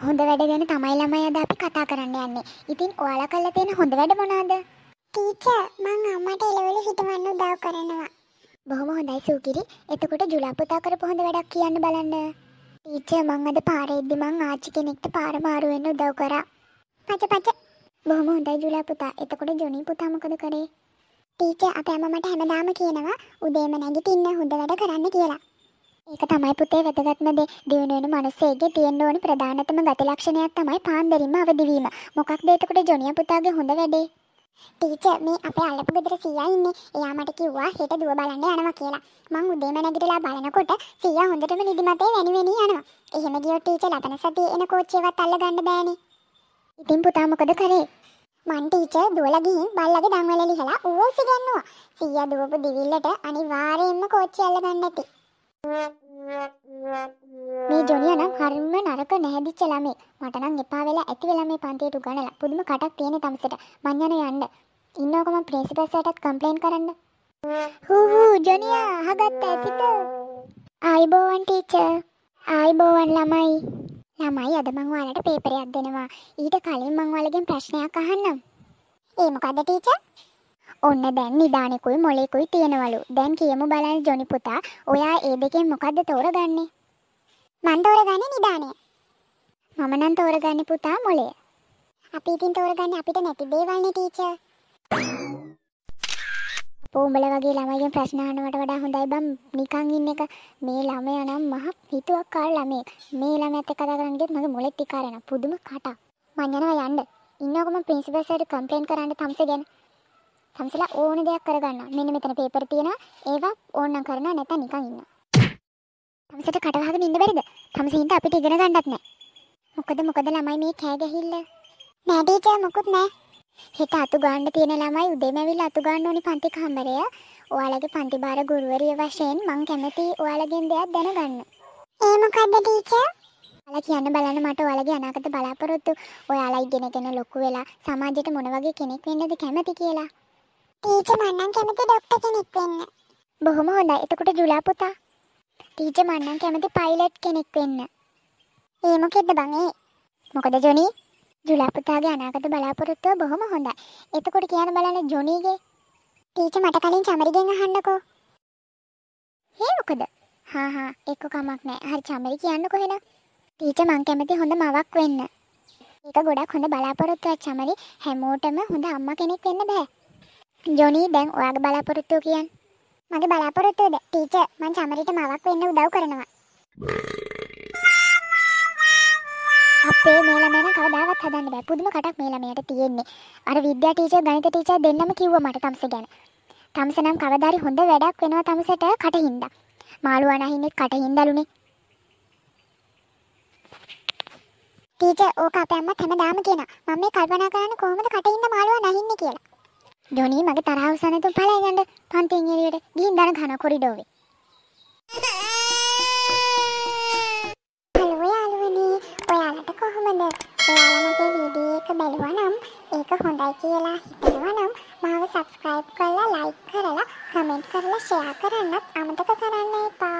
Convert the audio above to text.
හොඳ වැඩ ගැන තමයි ළමයි අද අපි කතා කරන්න යන්නේ. ඉතින් ඔයාලා කරලා තියෙන හොඳ වැඩ මොනවාද? ටීචර් මං අම්මට එළවලු හිටවන්න උදව් කරනවා. බොහොම හොඳයි සූකිරි. එතකොට ජුලා පුතා කරපු හොඳ වැඩක් කියන්න බලන්න. ටීචර් මං අද පාරේ ඉද්දි මං ආච්චි කෙනෙක්ට පාර මාරු වෙන්න උදව් කරා. පච පච බොහොම හොඳයි ජුලා පුතා. එතකොට ජොනි පුතා මොකද කරේ? ටීචර් අපේ අම්මා මට හැමදාම කියනවා උදේම නැගිටින්න හොඳ වැඩ කරන්න කියලා. ඒක තමයි පුතේ වැදගත්ම දේ. දියුණු වෙන මිනිස්සෙගේ තියෙන්න ඕනි ප්‍රධානතම ගති ලක්ෂණයක් තමයි පාන්දරින්ම අවදි වීම. මොකක්ද එතකොට ජොනියා පුතාගේ හොඳ වැඩේ? ටීචර් මේ අපේ අල්ලපු ගෙදර සීයා ඉන්නේ. එයා මට කිව්වා හෙට දුව බලන්න යනවා කියලා. මං උදේම නැගිටලා බලනකොට සීයා හොඳටම නිදිමතේ වැනි වෙනි යනවා. එහෙම ගියොත් ටීචර් ලබන සතියේ එන කෝච්චියවත් අල්ල ගන්න බෑනේ. ඉතින් පුතා මොකද කරේ? මං ටීචර් දුවලා ගිහින් බල්ලගේ දන්වල ලිහලා ඌව ඉගෙනුවා. සීයා දුවපු දිවිල්ලට අනිවාර්යයෙන්ම කෝච්චිය අල්ල ගන්න ඇති. මේ ජොනියා නම් හරිම නරක නැහැදිච්ච ළමෙක්. මට නම් එපා වෙලා ඇති වෙලා මේ පන්තියට උගනලා. පුදුම කටක් තියෙන තමසට. මං යන යන්න. ඉන්නකො මම ප්‍රින්සිපල් සර්ටත් කම්ප්ලේන් කරන්න. හූ හූ ජොනියා අහගත්ත ඇතිද? ආයිබෝවන් ටීචර්. ආයිබෝවන් ළමයි. ළමයි අද මං ඔයාලට පේපරයක් දෙනවා. ඊට කලින් මං ඔයාලගෙන් ප්‍රශ්නයක් අහන්නම්. ඒ මොකද්ද ටීචර්? ඔන්න දැන් නිදානෙකුයි මොලේකුයි තියෙනවලු. දැන් කියමු බලන්න ජොනි පුතා, ඔයා ඒ දෙකෙන් මොකද්ද තෝරගන්නේ? මං තෝරගන්නේ නිදානය. මම නම් තෝරගන්නේ පුතා මොලය. අපි ඉතින් තෝරගන්නේ අපිට නැති දේවල්නේ ටීචර්. අපෝ උඹලා වගේ ළමයිගෙන් ප්‍රශ්න අහනවට වඩා හොඳයි බම් නිකන් ඉන්න එක. මේ ළමයා නම් මහ හිතුවක්කාර ළමයෙක්. මේ ළමයාත් එක්ක කතා කරන්න ගියොත් මගේ මොලෙත් ඉකාරෙනවා. පුදුම කටක්. මං යනවා යන්න. ඉන්නකො මම ප්‍රින්සිපල් සර්ට කම්ප්ලේන් කරන්න තම්සේ ගැන. තම්සලා ඕන දෙයක් කරගන්නවා. මෙන්න මෙතන පේපර් තියෙනවා. ඒවා ඕන්නම් කරනවා නැත්නම් නිකන් ඉන්නවා. තම්සට කට වහගෙන ඉන්න බැරිද? තම්සින්ට අපිට ඉගෙන ගන්නත් නැහැ. මොකද මොකද ළමයි මේ කෑ ගැහිල්ල? නෑ ටීචර් මොකුත් නෑ. හෙට අතු ගන්න තියෙන ළමයි උදේම ඇවිල්ලා අතු ගන්න ඕනි පන්ති කාමරය. ඔයාලගේ පන්ති භාර ගුරුවරිය වශයෙන් මං කැමති ඔයාලගෙන් දෙයක් දැනගන්න. ඒ මොකද්ද ටීචර්? ඔයාලා කියන්න බලන්න මට ඔයාලගේ අනාගත බලාපොරොත්තු ඔයාලා ඉගෙනගෙන ලොකු වෙලා සමාජයට මොන වගේ කෙනෙක් වෙන්නද කැමති කියලා. ටීචර් මං නම් කැමති ડોක්ටර් කෙනෙක් වෙන්න. බොහොම හොඳයි. එතකොට ජුලා පුතා. ටීචර් මං නම් කැමති පයිලට් කෙනෙක් වෙන්න. ඒ මොකෙද්ද බං ඒ? මොකද ජොනි? ජුලා පුතාගේ අනාගත බලාපොරොත්තුව බොහොම හොඳයි. එතකොට කියන්න බලන්න ජොනිගේ ටීචර් මට කලින් චමරිගෙන් අහන්නකෝ. ඒ මොකද? හා හා එක්ක කමක් නැහැ. හරි චමරි කියන්නකො එහෙනම්. ටීචර් මං කැමති හොඳ මවක් වෙන්න. ඒක ගොඩක් හොඳ බලාපොරොත්තුවක් චමරි. හැමෝටම හොඳ අම්මා කෙනෙක් වෙන්න බෑ. ජොනි දැන් ඔයාගේ බලාපොරොත්තුව කියන්න. මගේ බලාපොරොත්තුවද ටීචර් මං චමරිට මවක් වෙන්න උදව් කරනවා. අපේ මේ ළමයා නම් කවදාවත් හදන්න බෑ. පුදුම කටක් මේ ළමයාට තියෙන්නේ. අර විද්‍යා ටීචර් ගණිත ටීචර් දෙන්නම කිව්වා මට තම්ස ගැන. තම්ස නම් කවදාරි හොඳ වැඩක් වෙනවා තම්සට කටින්දා. මාළුවා නැහින්නෙත් කටින්දලුනේ. ටීචර් ඕක අපේ අම්මත් හැමදාම කියනවා. මම මේ කල්පනා කරන්නේ කොහොමද කටින්ද මාළුවා නැහින්නේ කියලා. ජොනි මගේ තරහ උසන්න තු පලයි යන්න පන්තියෙන් එළියට ගිහින් දන කන කොරිඩෝවේ. හලෝ යාළුවනේ. ඔයාලට කොහොමද? ඔයාලා මගේ වීඩියෝ එක බැලුවා නම් ඒක හොඳයි කියලා හිතනවා නම් මාව subscribe කරලා like කරලා comment කරලා share කරන්නත් අමතක කරන්න එපා.